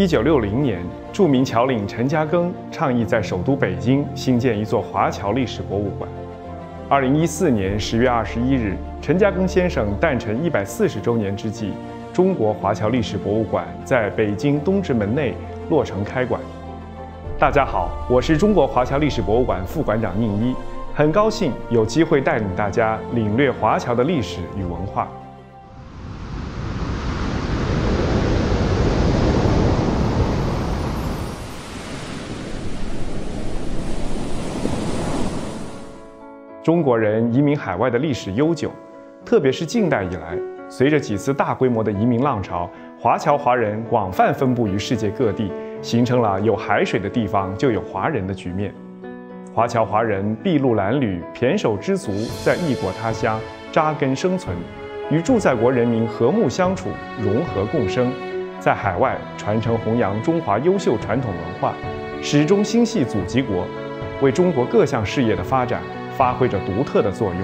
一九六零年，著名侨领陈嘉庚倡议在首都北京兴建一座华侨历史博物馆。二零一四年十月二十一日，陈嘉庚先生诞辰一百四十周年之际，中国华侨历史博物馆在北京东直门内落成开馆。大家好，我是中国华侨历史博物馆副馆长宁一，很高兴有机会带领大家领略华侨的历史与文化。中国人移民海外的历史悠久，特别是近代以来，随着几次大规模的移民浪潮，华侨华人广泛分布于世界各地，形成了有海水的地方就有华人的局面。华侨华人筚路蓝缕、胼手胝足，在异国他乡扎根生存，与驻在国人民和睦相处、融合共生，在海外传承弘扬中华优秀传统文化，始终心系祖籍国，为中国各项事业的发展。发挥着独特的作用。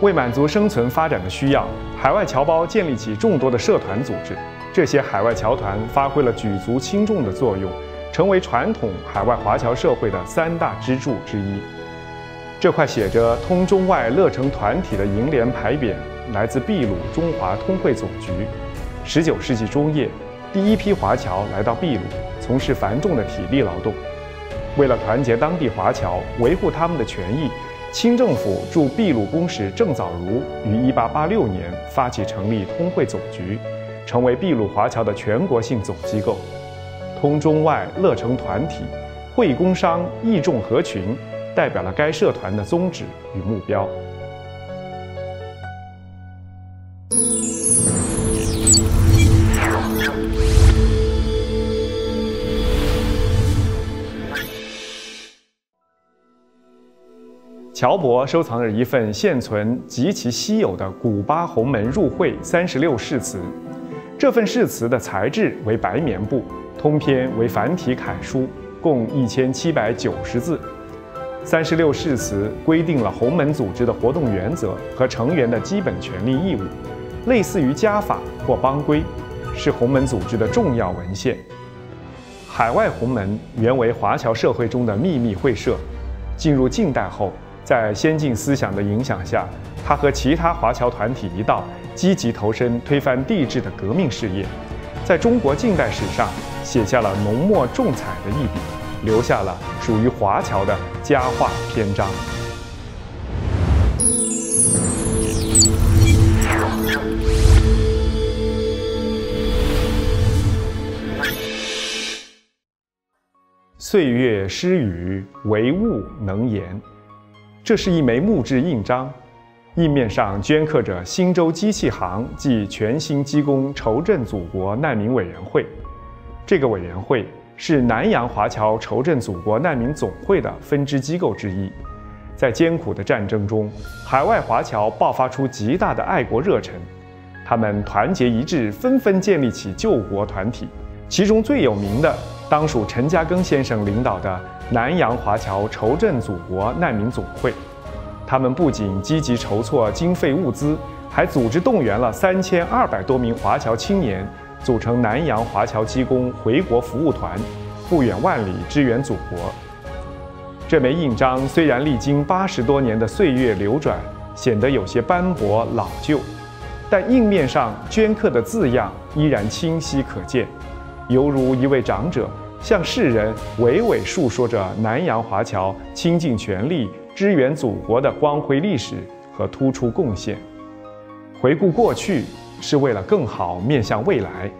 为满足生存发展的需要，海外侨胞建立起众多的社团组织。这些海外侨团发挥了举足轻重的作用，成为传统海外华侨社会的三大支柱之一。这块写着“通中外乐成团体”的楹联牌匾。来自秘鲁中华通会总局。十九世纪中叶，第一批华侨来到秘鲁，从事繁重的体力劳动。为了团结当地华侨，维护他们的权益，清政府驻秘鲁公使郑藻如于1886年发起成立通会总局，成为秘鲁华侨的全国性总机构。通中外乐成团体，会工商，义众合群，代表了该社团的宗旨与目标。乔博收藏着一份现存极其稀有的古巴红门入会三十六誓词。这份誓词的材质为白棉布，通篇为繁体楷书，共一千七百九十字。三十六誓词规定了鸿门组织的活动原则和成员的基本权利义务，类似于家法或邦规，是洪门组织的重要文献。海外洪门原为华侨社会中的秘密会社，进入近代后。在先进思想的影响下，他和其他华侨团体一道，积极投身推翻帝制的革命事业，在中国近代史上写下了浓墨重彩的一笔，留下了属于华侨的佳话篇章。岁月诗语，惟物能言。这是一枚木质印章，印面上镌刻着新洲机器行暨全新机工筹赈祖国难民委员会。这个委员会是南洋华侨筹赈祖国难民总会的分支机构之一。在艰苦的战争中，海外华侨爆发出极大的爱国热忱，他们团结一致，纷纷建立起救国团体。其中最有名的，当属陈嘉庚先生领导的。南洋华侨筹赈祖国难民总会，他们不仅积极筹措经费物资，还组织动员了三千二百多名华侨青年，组成南洋华侨机工回国服务团，不远万里支援祖国。这枚印章虽然历经八十多年的岁月流转，显得有些斑驳老旧，但印面上镌刻的字样依然清晰可见，犹如一位长者。向世人娓娓述说着南洋华侨倾尽全力支援祖国的光辉历史和突出贡献。回顾过去，是为了更好面向未来。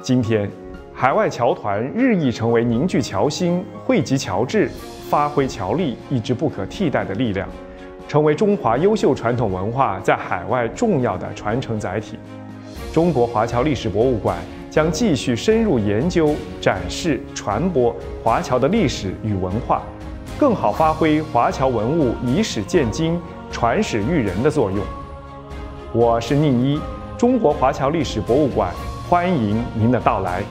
今天，海外侨团日益成为凝聚侨心、汇集侨志、发挥侨力一支不可替代的力量，成为中华优秀传统文化在海外重要的传承载体。中国华侨历史博物馆。将继续深入研究、展示、传播华侨的历史与文化，更好发挥华侨文物以史鉴今、传史育人的作用。我是宁一，中国华侨历史博物馆，欢迎您的到来。